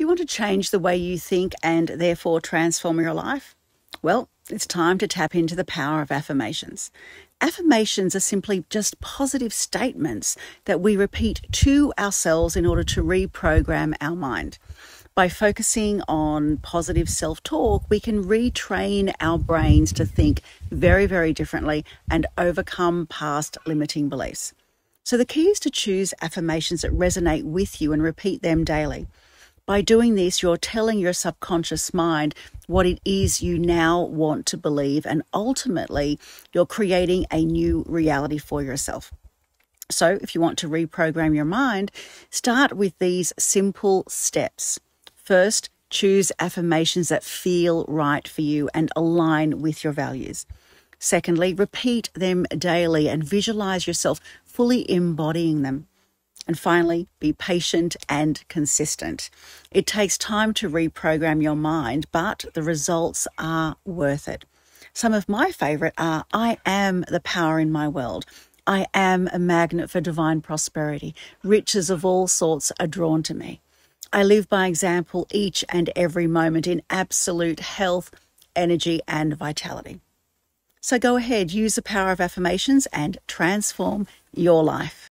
Do you want to change the way you think and therefore transform your life? Well, it's time to tap into the power of affirmations. Affirmations are simply just positive statements that we repeat to ourselves in order to reprogram our mind. By focusing on positive self talk, we can retrain our brains to think very, very differently and overcome past limiting beliefs. So, the key is to choose affirmations that resonate with you and repeat them daily. By doing this, you're telling your subconscious mind what it is you now want to believe, and ultimately, you're creating a new reality for yourself. So, if you want to reprogram your mind, start with these simple steps. First, choose affirmations that feel right for you and align with your values. Secondly, repeat them daily and visualize yourself fully embodying them. And finally, be patient and consistent. It takes time to reprogram your mind, but the results are worth it. Some of my favorite are I am the power in my world. I am a magnet for divine prosperity. Riches of all sorts are drawn to me. I live by example each and every moment in absolute health, energy, and vitality. So go ahead, use the power of affirmations and transform your life.